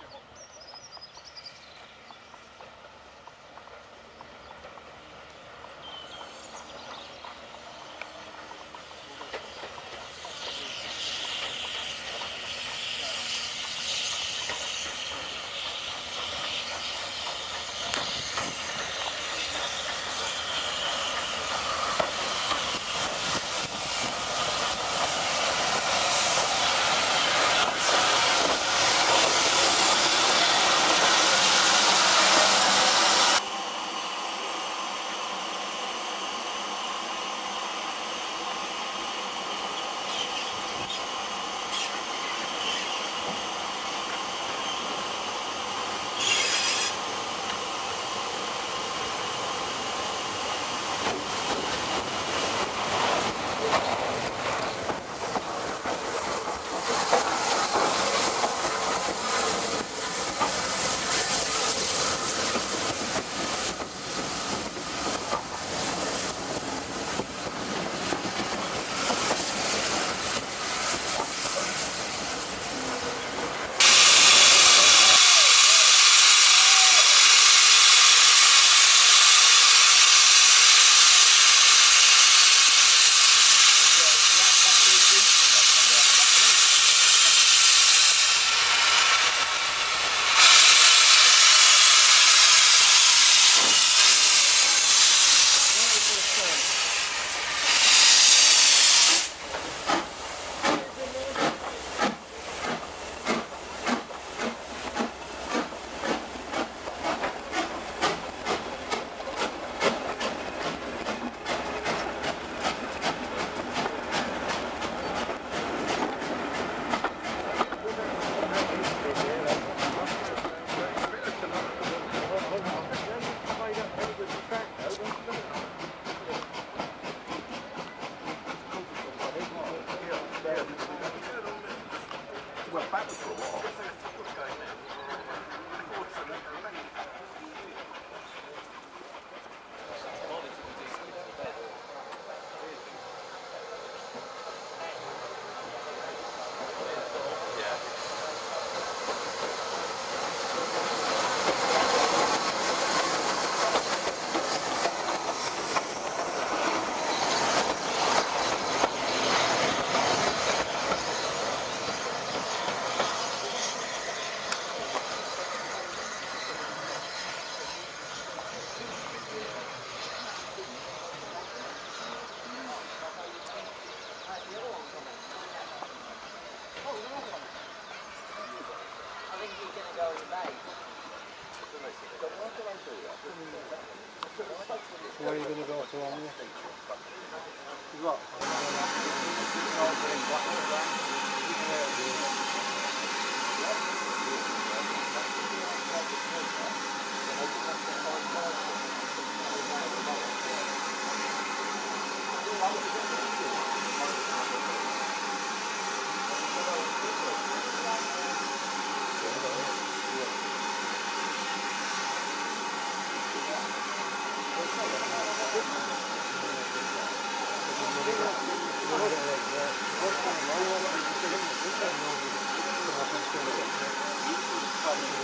Monsieur.